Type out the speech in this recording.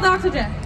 call Dr.